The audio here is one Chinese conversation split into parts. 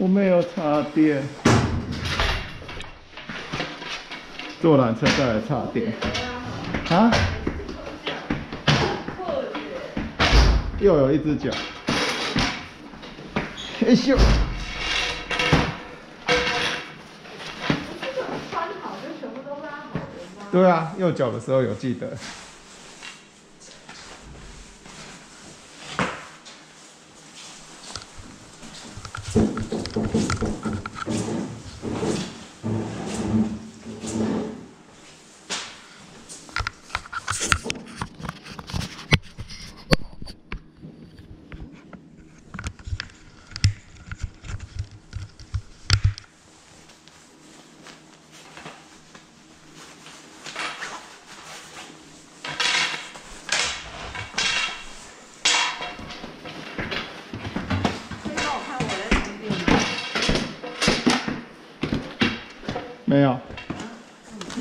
我没有插电，坐缆车再来插电。啊？又有一只脚。哎咻！对啊，右脚的时候有记得。可以帮我看我在充电吗？没有，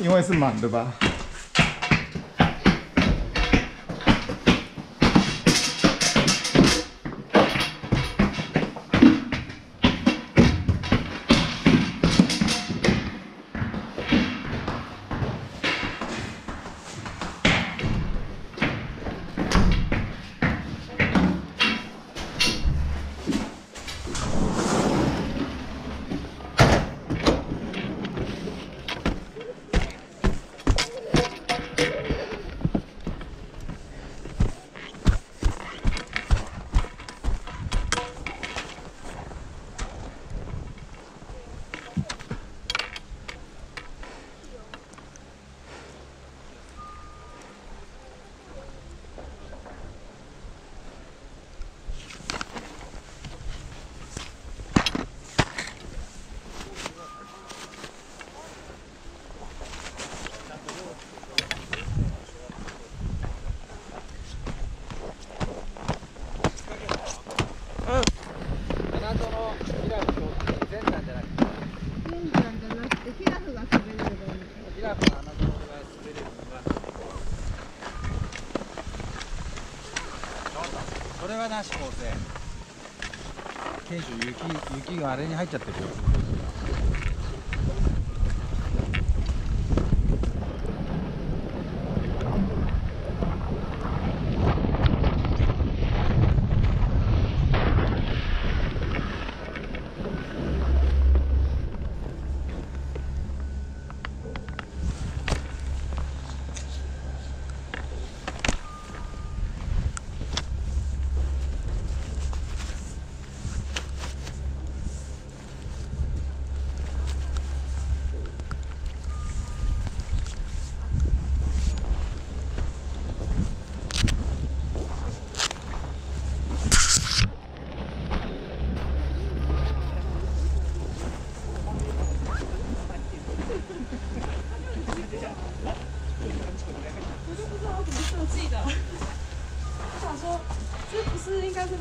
因为是满的吧？それはなしこうぜ賢秀雪雪があれに入っちゃってるよ。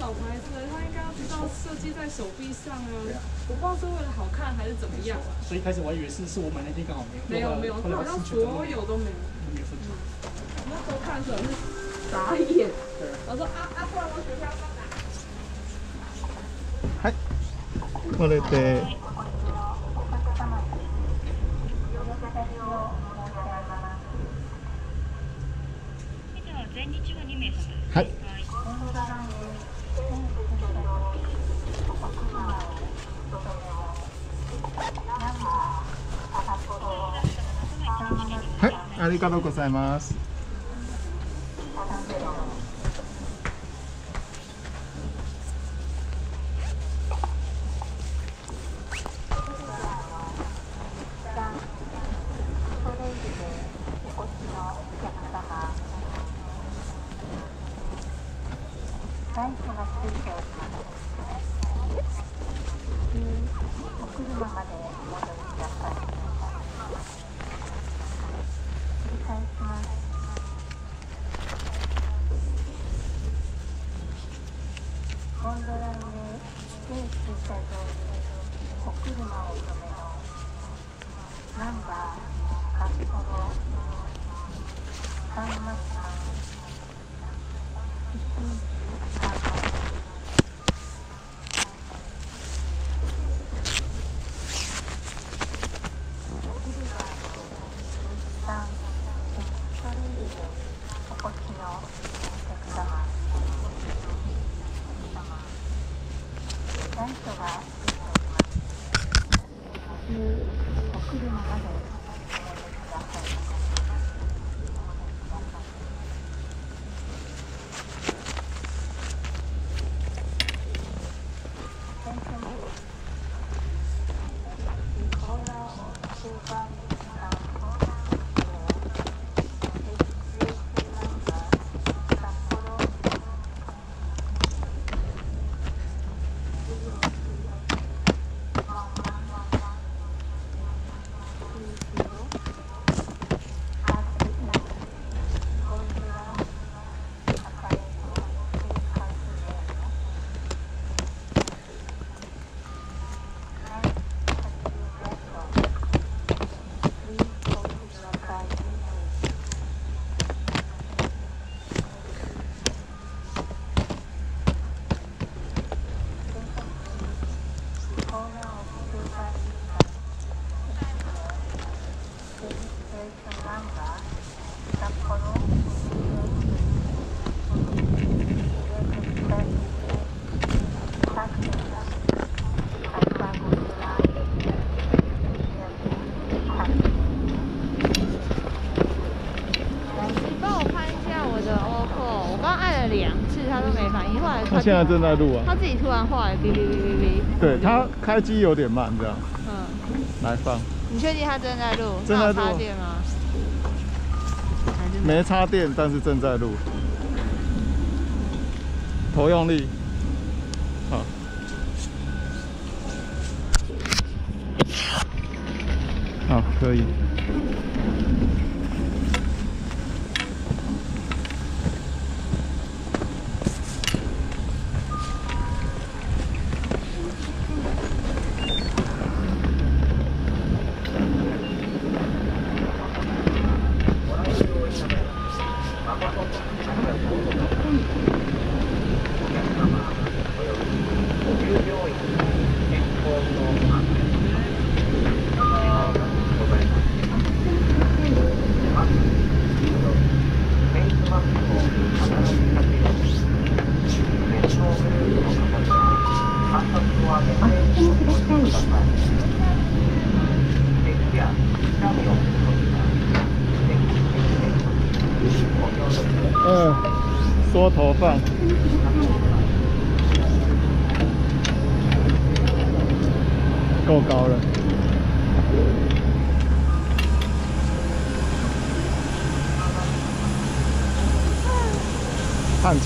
老牌子的，它应该要知道设计在手臂上啊。我不知道是为了好看还是怎么样啊。所以一开始我还以为是是我买那天刚好没没有没有，后来它好像所有都没有。没有分出。我那时候看的时候是傻眼。我说啊啊，不然我学校要干嘛？これで。 ありがとうございます。Mm. 没反应，后来他现在正在录啊。他自己突然画了哔哔哔哔哔。对，他开机有点慢，这样嗯，来放，你确定他正在录？正在录插电吗？没插电，但是正在录。头用力，好。好，可以。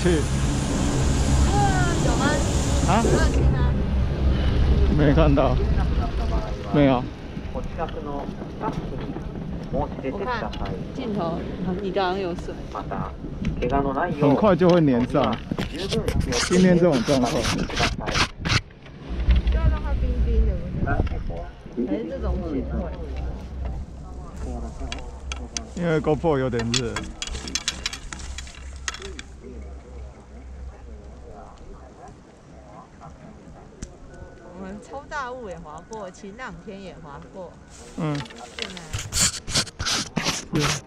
叹气有吗？啊？热气吗？没看到，没有。お近くのスタッフに申し出てください。镜头，你刚刚有水。また、怪我のないよう很快就会粘上。十分気をつけ今天这种状况，てください。就要让它冰冰的，不是？还是这种碱会？因为 GoPro 有点热。 大雾也滑过，前两天也滑过，嗯，现在是。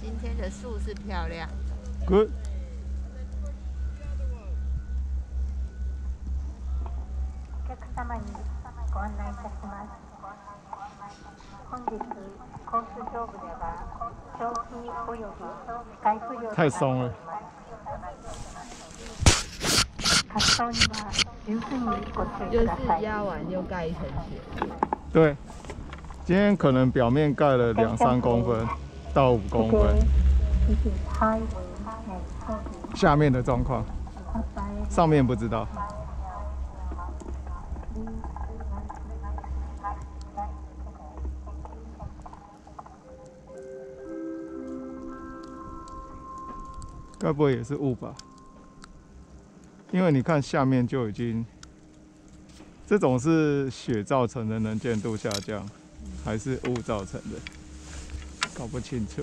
今天的树是漂亮。 Good。お客様にご案内いたします 太松了。滑走には十分にご注意就ください是压完又盖一层雪。对，今天可能表面盖了两三公分到五公分， This is highway and heavy 下面的状况， outside 上面不知道。 该不会也是雾吧？因为你看下面就已经，这种是雪造成的能见度下降，还是雾造成的？搞不清楚。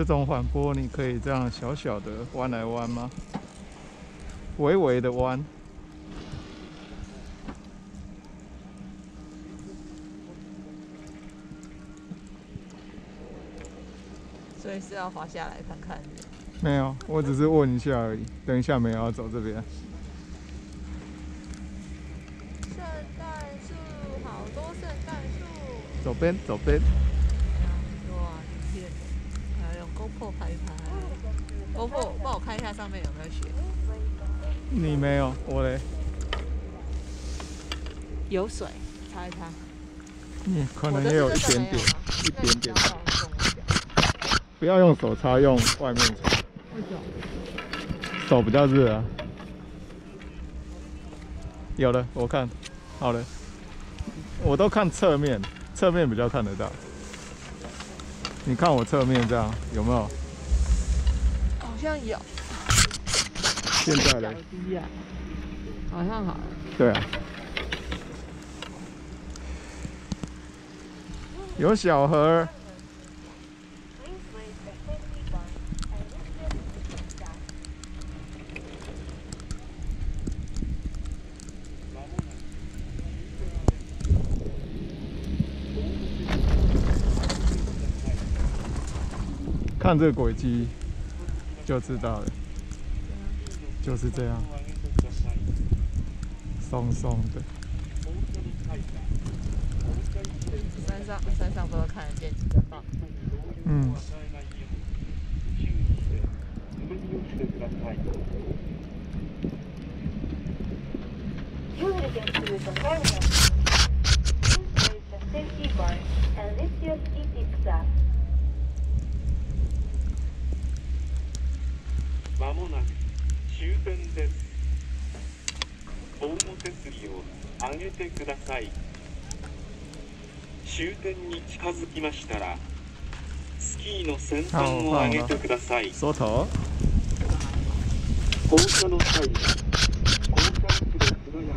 这种缓坡你可以这样小小的弯来弯吗？微微的弯，所以是要滑下来看看。没有，我只是问一下而已。等一下没有要走这边，圣诞树，好多圣诞树。走边走边。哇，影片，还有用 GoPro 拍一拍。GoPro 帮我看一下上面有没有雪。你没有，我嘞，有水，擦一擦。你可能也有一点点一点点不要用手擦，用外面擦。为什么？手比较热啊。有了，我看好了，我都看侧面，侧面比较看得到。你看我侧面这样有没有？好像有。现在的？低啊。好像好了。对啊。有小河，看这个轨迹就知道了，就是这样，松松的。山上山上都看得见几个棒。嗯，まもなく終点です棒の手すりを上げてください終点に近づきましたらスキーの先端を上げてください缩头。降車の際は降車口で素早く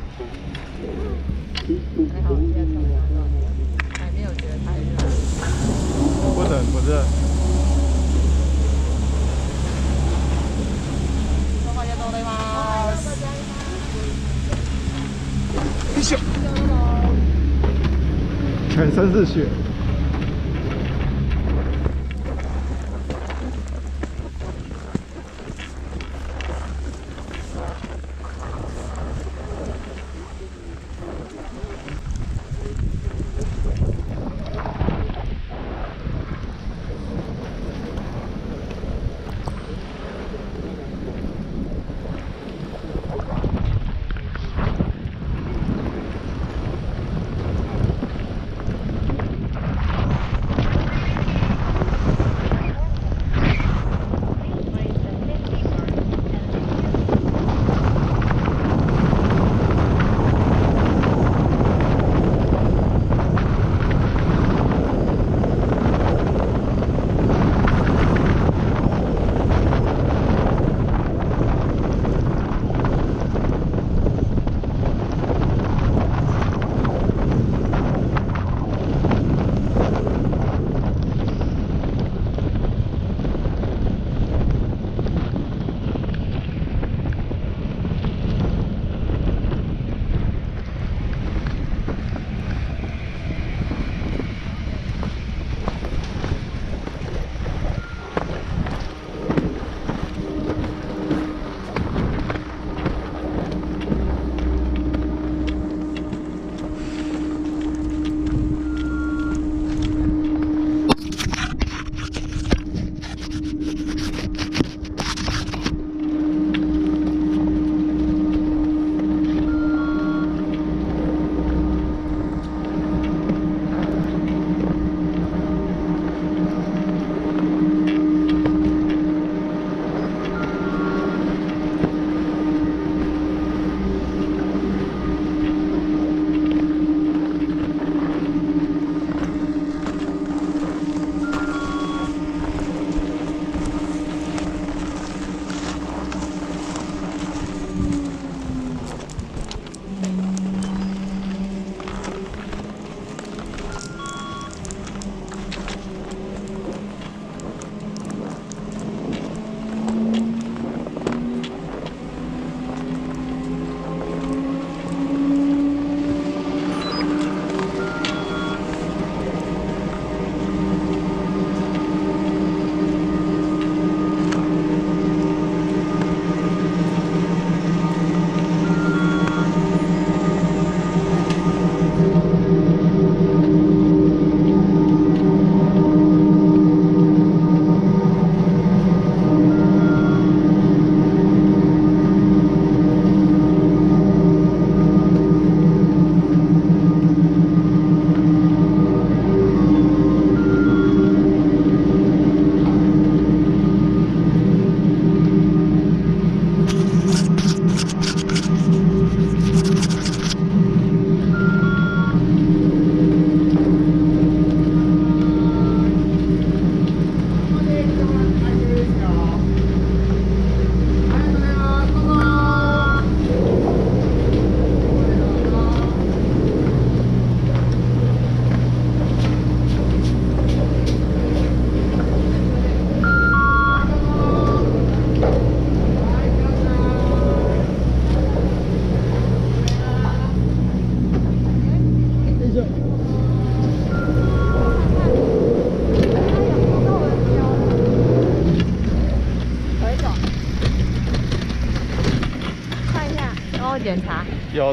还好现在穿短袖，还没有觉得太热。不冷不热。全身是血。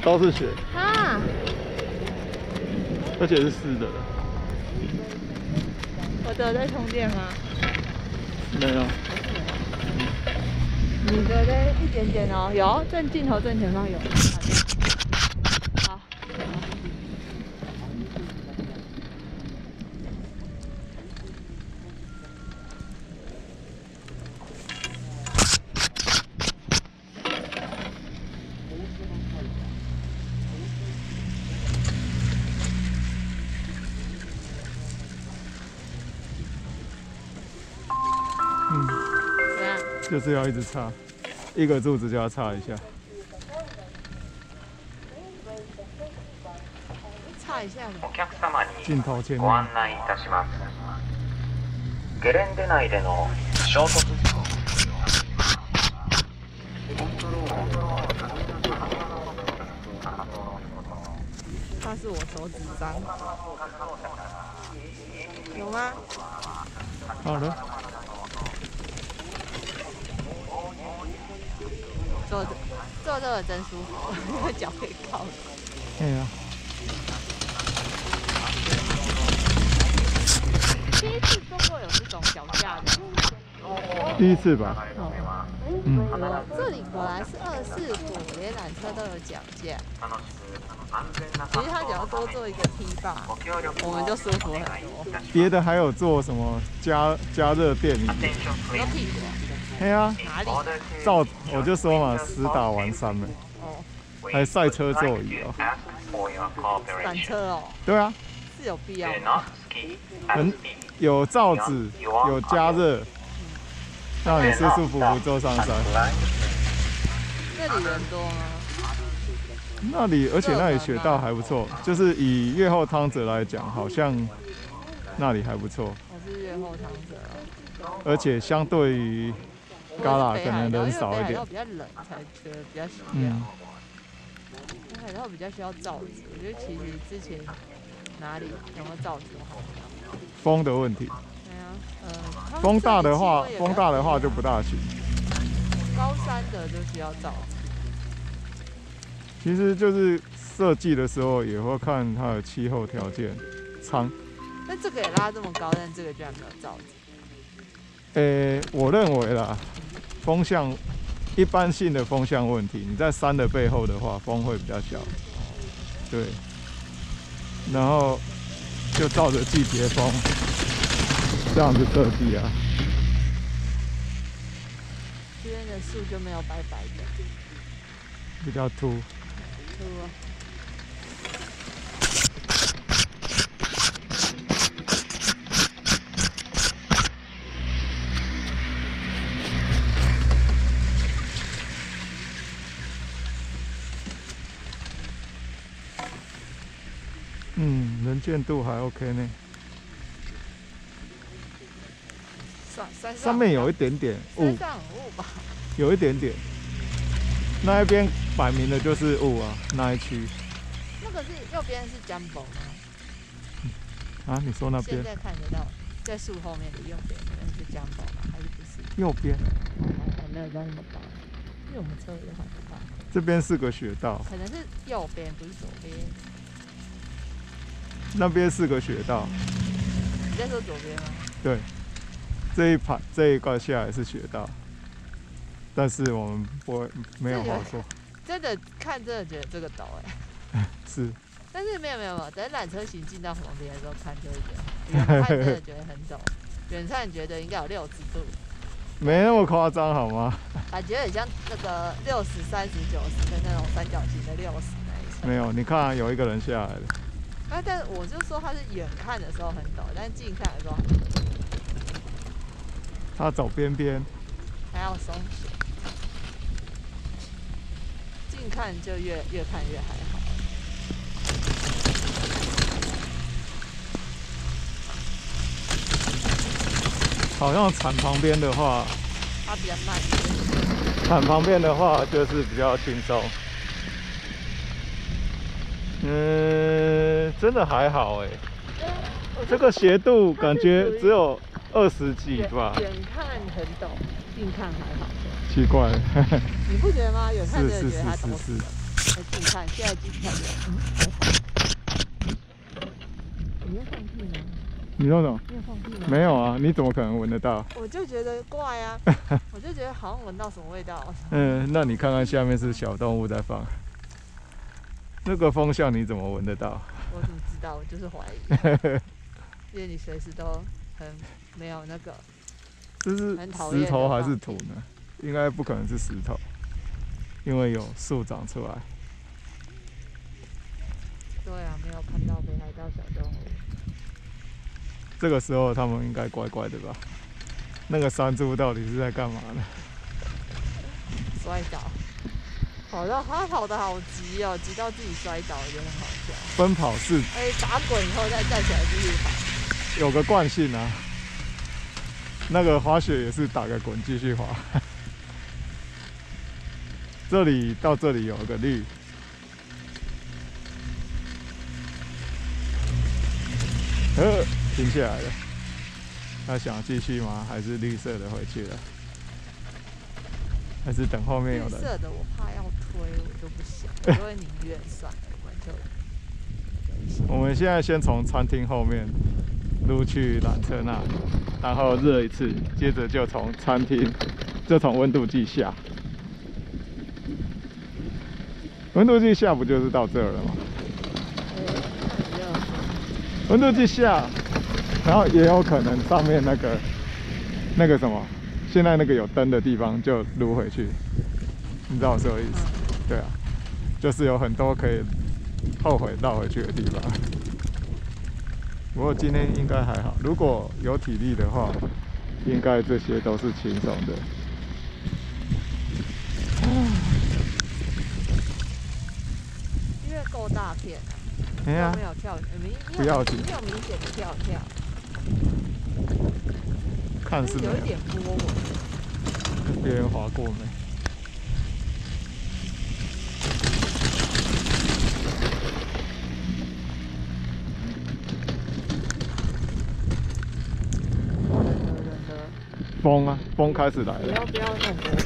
有都是雪，啊，而且是湿的，我的在充电吗？没有。你的在一点点哦，有正镜头正前方有。就是要一直插，一个柱子就要插一下。差一下吧。お客様に镜头前ご面案内いたしますゲレンデ内での衝突事故他是我手指脏。有吗？好了， 坐着坐这个真舒服，脚可以靠着。哎呀，第一次坐过有这种脚架的，第一次吧。嗯，有这里果然是二世谷，连缆车都有脚架。其实他只要多做一个梯吧，我们就舒服很多。别的还有做什么加加热垫椅？有屁股哎呀，哪里？照我就说嘛，死打完三了，哦，还赛车座椅哦。缆车哦，对啊，是有必要吗？很有罩子，有加热，让你舒舒服服坐上山。这里人多吗？那里，而且那里雪道还不错，就是以越后汤泽来讲，好像那里还不错，我是越后汤泽哦。而且相对于旮旯可能人少一点因为北海道。比较冷，才觉得比较需要。嗯，北海道比较需要罩子，我觉得其实之前哪里有没有罩子好？风的问题，对啊，呃，风大的话风大的话就不大行。高山的就需要罩子。其实就是设计的时候也会看它的气候条件，仓。那这个也拉这么高，但这个居然没有罩子。呃、我认为啦，风向一般性的风向问题，你在山的背后的话，风会比较小。对，然后就照着季节风这样子设计啊。这边的树就没有白白的，比较凸。是不？嗯，能见度还 OK 呢。山山上面有一点点雾，上有一点点。那一边摆明的就是雾啊，那一区那个是右边是 Jumbo 吗？啊，你说那边现在看得到，在树后面的右边那是 Jumbo 吗？还是不是？右边，还没有到那么高，因为我们车也很大，这边是个雪道，可能是右边不是左边。那边是个雪道。你在说左边吗？对，这一排这一块下来是雪道，但是我们不会没有好说，真的看真的觉得这个陡哎、是。但是没有没有没有，等缆车行进到旁边的时候看就会觉得，远看真的觉得很陡，远看觉得应该有六十度，没那么夸张好吗？感觉很像那个六十、三十、九十的那种三角形的六十那一种。没有，你看有一个人下来了，啊，但我就说它是远看的时候很陡，但是近看的时候他走边边，还要松懈，近看就越越看越还好。好像铲旁边的话，它比较慢。铲旁边的话就是比较轻松。嗯，真的还好哎，这个斜度感觉只有二十几远吧，远看很陡，近看还好。奇怪，你不觉得吗？远看真的觉得它陡是是近看，现在进太阳。你要放屁吗？你说什么？你有放屁吗？没有啊，你怎么可能闻得到？我就觉得怪啊，我就觉得好像闻到什么味道。嗯，那你看看下面是小动物在放，那个风向你怎么闻得到？我怎么知道？我就是怀疑，因为你随时都很没有那个。这是石头还是土呢？应该不可能是石头，因为有树长出来。对啊，没有看到北海道小动物。这个时候他们应该乖乖的吧？那个山猪到底是在干嘛呢？摔倒，跑到他跑得好急哦，急到自己摔倒，我觉得很好笑。奔跑是哎，打滚以后再站起来继续跑。有个惯性啊。那个滑雪也是打个滚继续滑。这里到这里有个绿，呃，停下来了。他想继续吗？还是绿色的回去了？还是等后面有的？绿色的我怕要我就不想，我就会宁愿算了，我们就。我们现在先从餐厅后面撸去缆车那里，然后热一次，接着就从餐厅，就从温度计下。温度计下不就是到这儿了吗？温度计下，然后也有可能上面那个那个什么，现在那个有灯的地方就撸回去，你知道我什么意思？对啊，就是有很多可以后悔绕回去的地方。不过今天应该还好，如果有体力的话，应该这些都是轻松的。因为够大片没，有跳，不要紧没有明显的跳跳，看是有有一点波纹。别人滑过没？人的人的，风啊，风开始来了。不要不要弄波纹，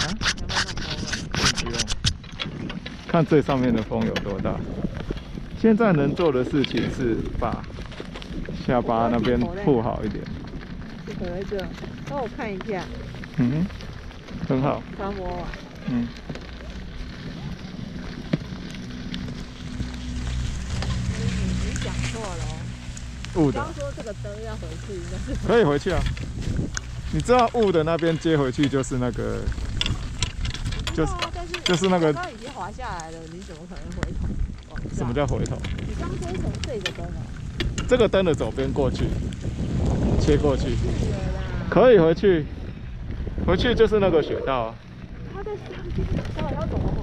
啊，要不要弄波纹？不用。看最上面的风有多大。现在能做的事情是把下巴那边铺好一点。就可能这样，帮我看一下，嗯，很好。嗯，你你你讲错了哦，雾的说这个灯要回去，应该是可以回去啊。你知道雾的那边接回去就是那个，就是就是那个刚刚已经滑下来了，你怎么可能回头？什么叫回头？你刚说从这个灯啊？这个灯的左边过去，切过去，可以回去。回去就是那个雪道啊。他在上面，到底要怎么回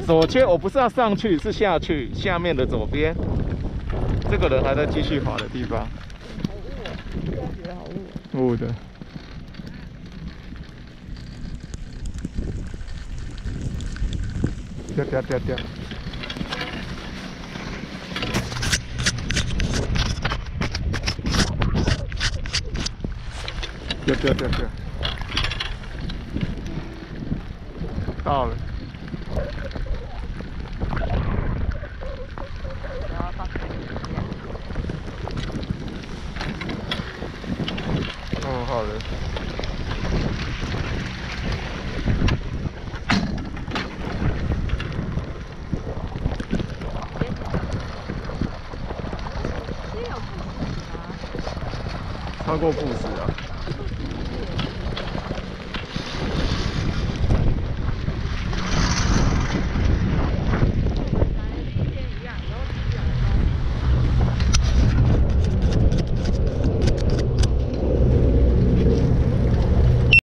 去？左切，我不是要上去，是下去，下面的左边。这个人还在继续滑的地方。雾的。掉掉掉掉。掉掉掉掉。到了。然后放开一点。哦，好的。这有不行啊，超过不！